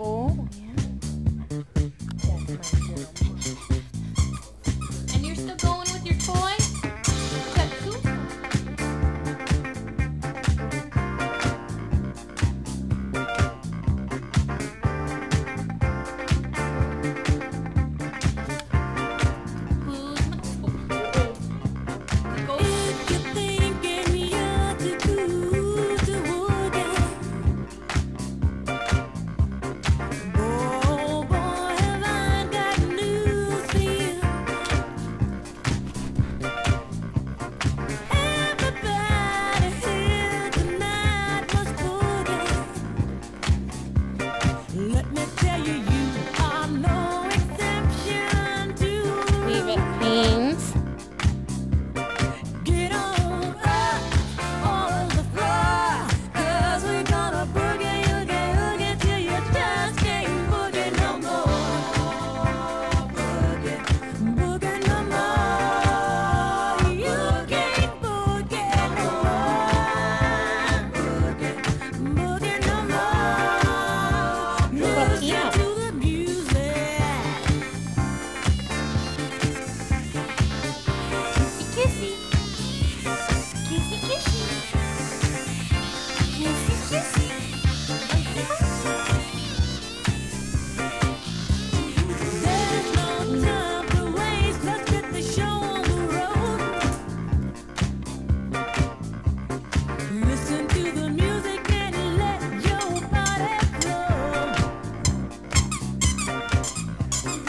Oh, yeah. That's my. And you're still going with your toy? tell you.